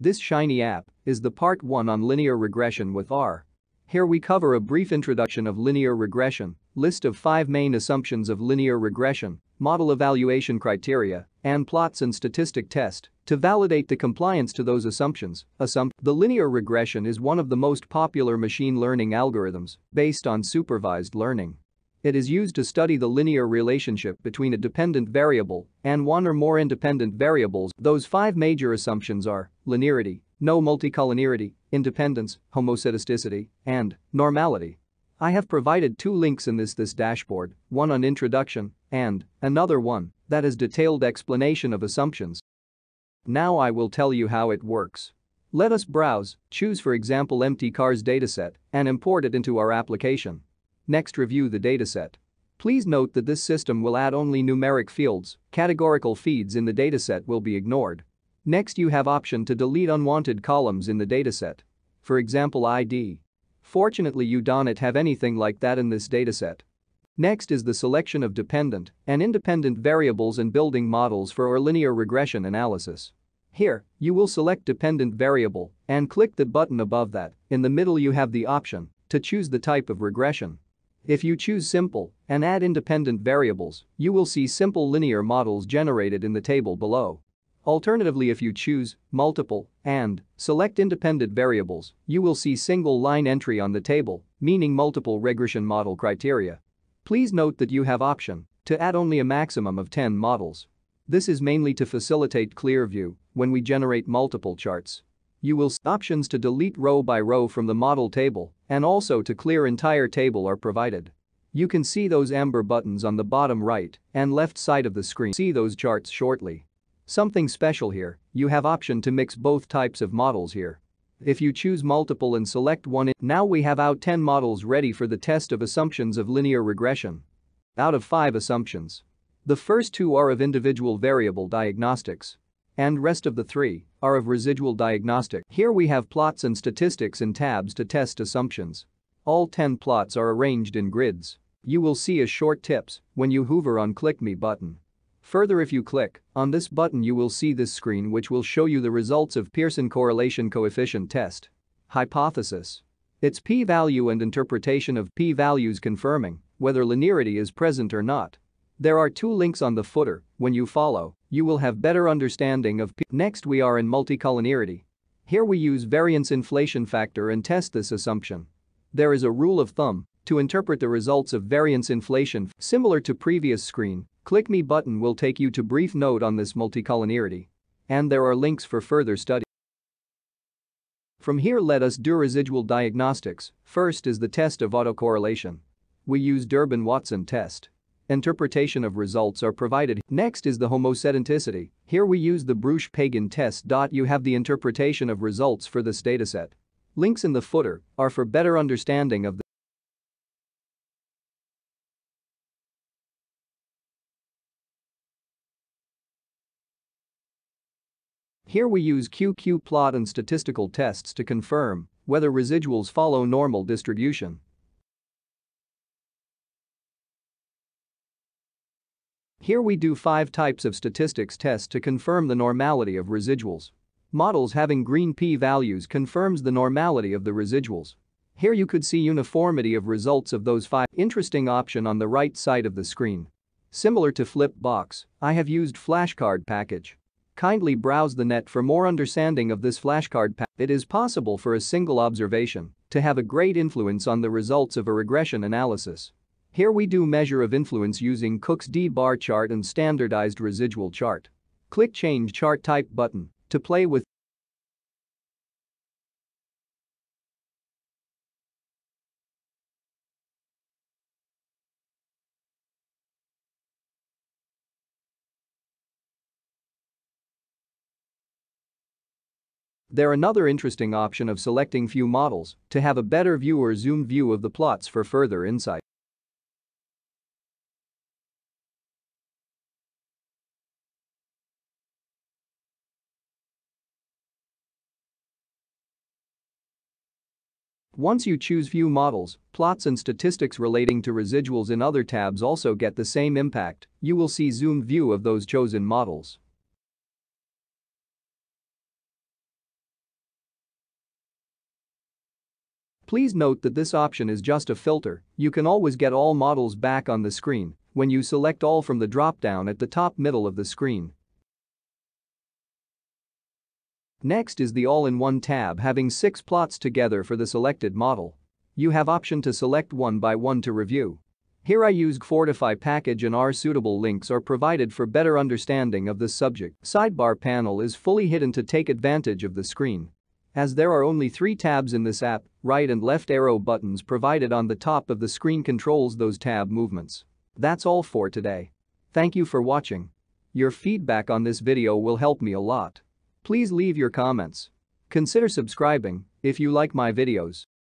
This shiny app is the part 1 on linear regression with R. Here we cover a brief introduction of linear regression, list of 5 main assumptions of linear regression, model evaluation criteria, and plots and statistic test to validate the compliance to those assumptions. Assump the linear regression is one of the most popular machine learning algorithms based on supervised learning. It is used to study the linear relationship between a dependent variable and one or more independent variables. Those five major assumptions are linearity, no multicollinearity, independence, homoscedasticity, and normality. I have provided two links in this this dashboard, one on introduction and another one that is detailed explanation of assumptions. Now I will tell you how it works. Let us browse, choose for example mtcars dataset and import it into our application. Next review the dataset. Please note that this system will add only numeric fields, categorical feeds in the dataset will be ignored. Next you have option to delete unwanted columns in the dataset. For example ID. Fortunately you don't have anything like that in this dataset. Next is the selection of dependent and independent variables and building models for our linear regression analysis. Here, you will select dependent variable and click the button above that. In the middle you have the option to choose the type of regression. If you choose simple and add independent variables, you will see simple linear models generated in the table below. Alternatively if you choose multiple and select independent variables, you will see single line entry on the table, meaning multiple regression model criteria. Please note that you have option to add only a maximum of 10 models. This is mainly to facilitate clear view when we generate multiple charts. You will see options to delete row by row from the model table and also to clear entire table are provided. You can see those amber buttons on the bottom right and left side of the screen. See those charts shortly. Something special here, you have option to mix both types of models here. If you choose multiple and select one, now we have out 10 models ready for the test of assumptions of linear regression. Out of 5 assumptions. The first two are of individual variable diagnostics. And rest of the three are of residual diagnostic. Here we have plots and statistics in tabs to test assumptions. All 10 plots are arranged in grids. You will see a short tips when you hover on click me button. Further if you click on this button you will see this screen which will show you the results of Pearson correlation coefficient test. Hypothesis. Its p-value and interpretation of p-values confirming whether linearity is present or not. There are two links on the footer, when you follow, you will have better understanding of P. Next we are in multicollinearity. Here we use variance inflation factor and test this assumption. There is a rule of thumb to interpret the results of variance inflation similar to previous screen, click me button will take you to brief note on this multicollinearity. And there are links for further study. From here let us do residual diagnostics, first is the test of autocorrelation. We use Durbin-Watson test. Interpretation of results are provided. Next is the homoscedasticity. Here we use the Breusch-Pagan test. You have the interpretation of results for this dataset. Links in the footer are for better understanding of the Here we use QQ plot and statistical tests to confirm whether residuals follow normal distribution. Here we do 5 types of statistics tests to confirm the normality of residuals. Models having green p-values confirms the normality of the residuals. Here you could see uniformity of results of those 5 interesting option on the right side of the screen. Similar to Flipbox, I have used flashcard package. Kindly browse the net for more understanding of this flashcard. It is possible for a single observation to have a great influence on the results of a regression analysis. Here we do measure of influence using Cook's D-bar chart and standardized residual chart. Click change chart type button to play with There another interesting option of selecting few models to have a better view or zoom view of the plots for further insight. Once you choose view models, plots and statistics relating to residuals in other tabs also get the same impact, you will see zoomed view of those chosen models. Please note that this option is just a filter, you can always get all models back on the screen when you select all from the drop-down at the top middle of the screen. Next is the all-in-one tab having six plots together for the selected model. You have option to select one by one to review. Here I use Fortify package and R suitable links are provided for better understanding of the subject. Sidebar panel is fully hidden to take advantage of the screen. As there are only three tabs in this app, right and left arrow buttons provided on the top of the screen controls those tab movements. That's all for today. Thank you for watching. Your feedback on this video will help me a lot. Please leave your comments. Consider subscribing if you like my videos.